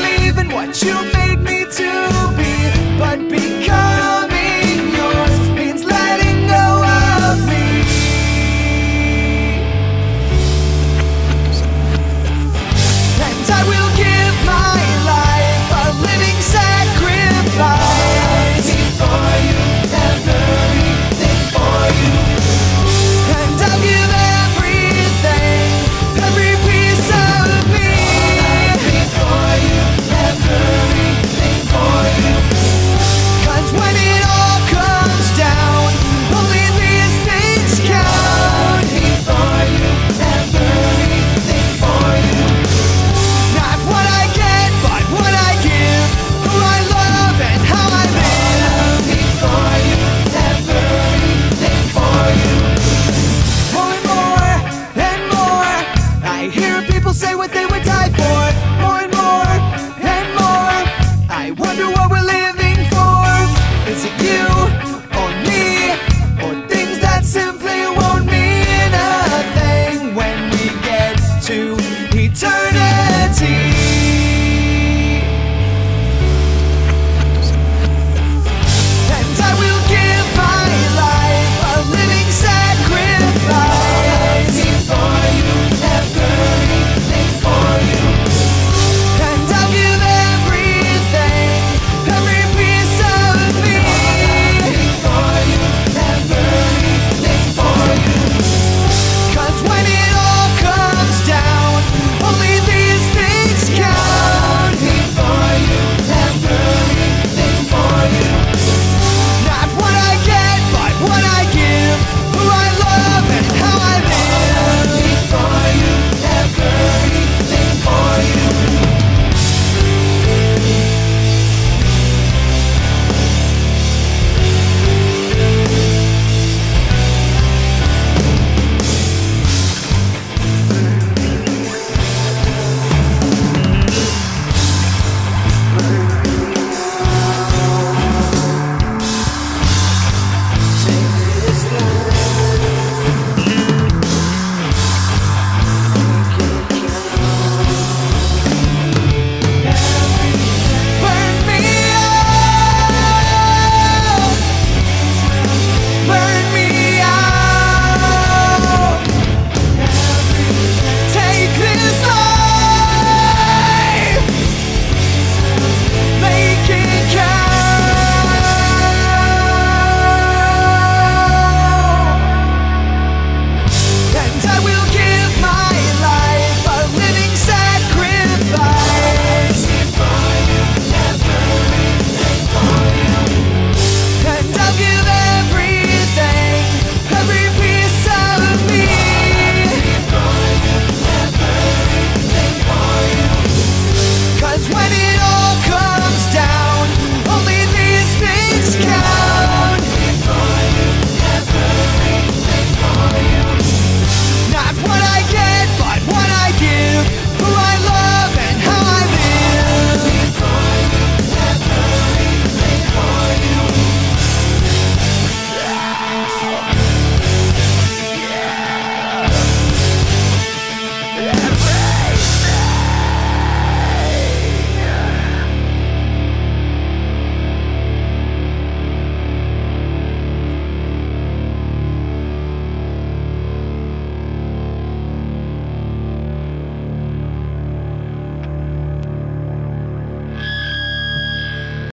believe in what you made me to be. But because